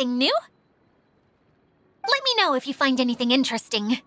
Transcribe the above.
anything new? Let me know if you find anything interesting.